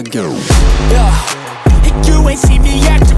ever Yeah, you ain't see me yet.